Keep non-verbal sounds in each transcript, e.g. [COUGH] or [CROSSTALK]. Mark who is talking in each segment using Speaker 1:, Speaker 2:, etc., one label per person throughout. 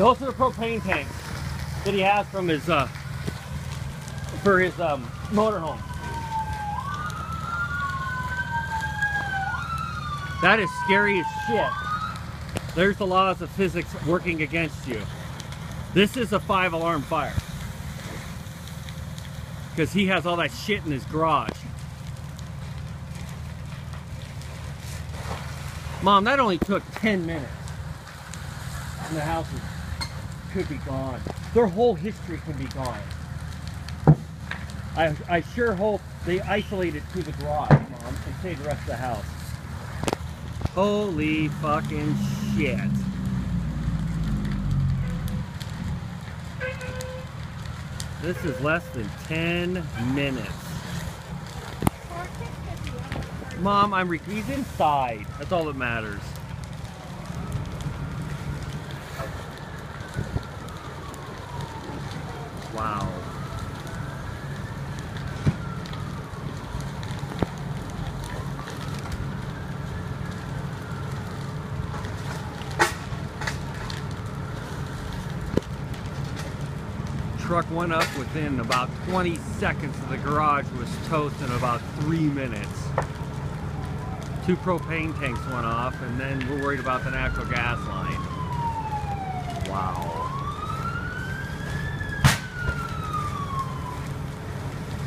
Speaker 1: Those are the propane tanks that he has from his uh, for his um, motorhome. That is scary as shit. There's the laws of physics working against you. This is a five alarm fire. Because he has all that shit in his garage. Mom, that only took 10 minutes. And the house is, could be gone. Their whole history can be gone. I, I sure hope they isolate it to the garage, Mom, and save the rest of the house. Holy fucking shit. This is less than 10 minutes. Mom, I'm re- he's inside. That's all that matters. Wow. Truck went up within about 20 seconds of the garage was toast in about three minutes. Two propane tanks went off and then we're worried about the natural gas line. Wow.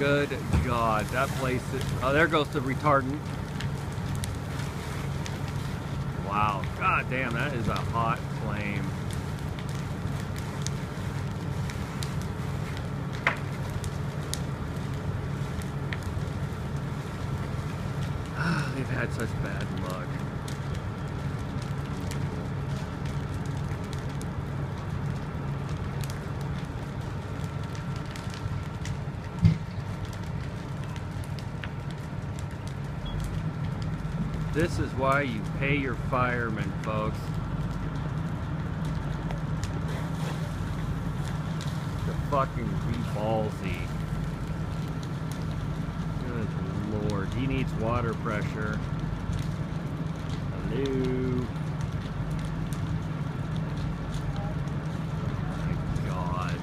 Speaker 1: Good God, that place is, oh there goes the retardant. Wow, god damn, that is a hot flame. [SIGHS] They've had such bad luck. This is why you pay your firemen, folks. To fucking be ballsy. Good lord, he needs water pressure. Hello. Oh my god.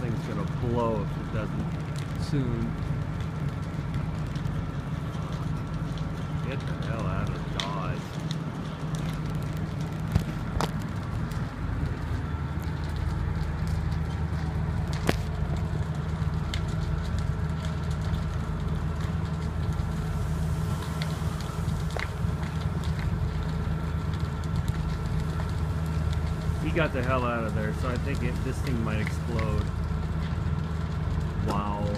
Speaker 1: Thing's gonna blow if it doesn't soon. Get the hell out of Dodge. He got the hell out of there, so I think it, this thing might explode. Wow.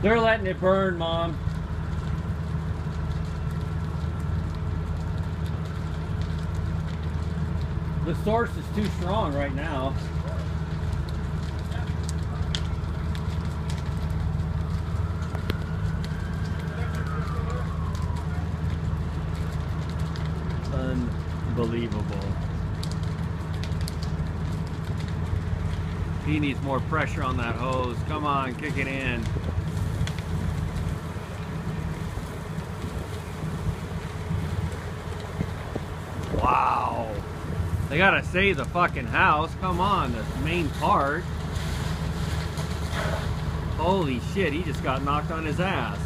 Speaker 1: They're letting it burn, Mom. The source is too strong right now. Unbelievable. He needs more pressure on that hose. Come on, kick it in. Wow. They gotta save the fucking house. Come on, the main part. Holy shit, he just got knocked on his ass.